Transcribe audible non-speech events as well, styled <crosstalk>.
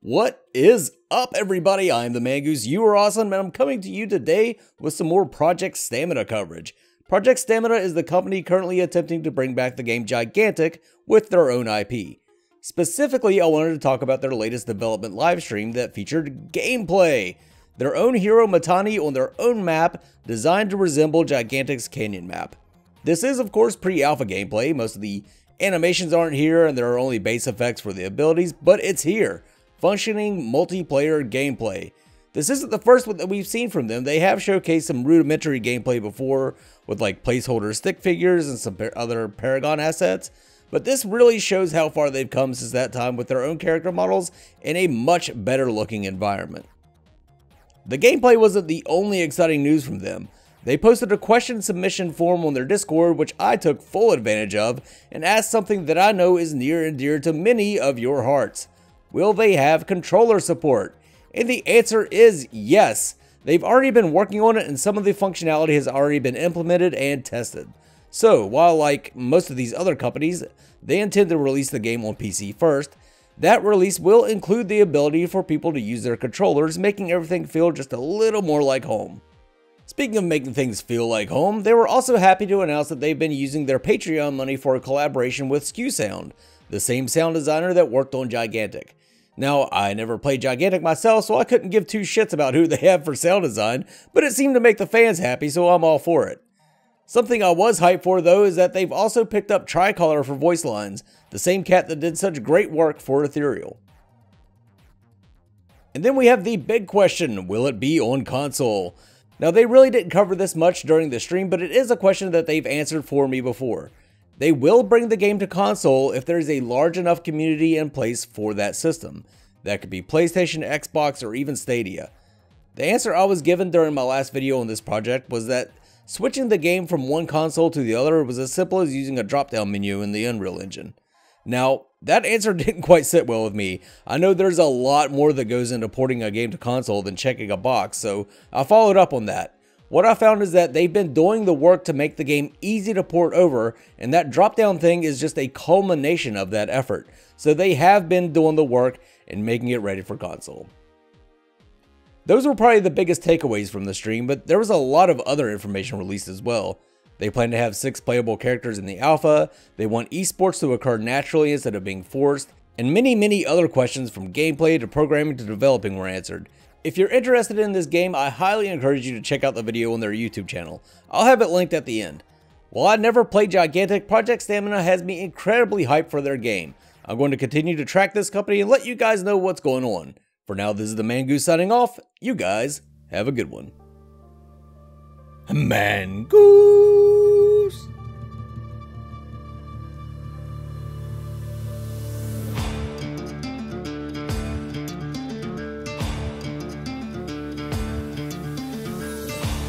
What is up, everybody? I'm the Mangoose. You are awesome, and I'm coming to you today with some more Project Stamina coverage. Project Stamina is the company currently attempting to bring back the game Gigantic with their own IP. Specifically, I wanted to talk about their latest development livestream that featured gameplay. Their own hero Matani on their own map designed to resemble Gigantic's Canyon map. This is, of course, pre-alpha gameplay. Most of the animations aren't here and there are only base effects for the abilities, but it's here functioning multiplayer gameplay. This isn't the first one that we've seen from them. They have showcased some rudimentary gameplay before with like placeholder stick figures and some other Paragon assets, but this really shows how far they've come since that time with their own character models in a much better looking environment. The gameplay wasn't the only exciting news from them. They posted a question submission form on their Discord, which I took full advantage of, and asked something that I know is near and dear to many of your hearts. Will they have controller support? And the answer is yes. They've already been working on it and some of the functionality has already been implemented and tested. So, while like most of these other companies, they intend to release the game on PC first, that release will include the ability for people to use their controllers, making everything feel just a little more like home. Speaking of making things feel like home, they were also happy to announce that they've been using their Patreon money for a collaboration with SKU Sound, the same sound designer that worked on Gigantic. Now, I never played Gigantic myself, so I couldn't give two shits about who they have for sound design, but it seemed to make the fans happy, so I'm all for it. Something I was hyped for, though, is that they've also picked up Tricolor for voice lines, the same cat that did such great work for Ethereal. And then we have the big question, will it be on console? Now, they really didn't cover this much during the stream, but it is a question that they've answered for me before. They will bring the game to console if there is a large enough community in place for that system. That could be PlayStation, Xbox, or even Stadia. The answer I was given during my last video on this project was that switching the game from one console to the other was as simple as using a drop-down menu in the Unreal Engine. Now, that answer <laughs> didn't quite sit well with me. I know there's a lot more that goes into porting a game to console than checking a box, so I followed up on that. What I found is that they've been doing the work to make the game easy to port over, and that drop down thing is just a culmination of that effort. So they have been doing the work and making it ready for console. Those were probably the biggest takeaways from the stream, but there was a lot of other information released as well. They plan to have six playable characters in the alpha, they want esports to occur naturally instead of being forced, and many, many other questions from gameplay to programming to developing were answered. If you're interested in this game, I highly encourage you to check out the video on their YouTube channel. I'll have it linked at the end. While I never played Gigantic, Project Stamina has me incredibly hyped for their game. I'm going to continue to track this company and let you guys know what's going on. For now, this is the Mangoose signing off. You guys have a good one. Mangoose!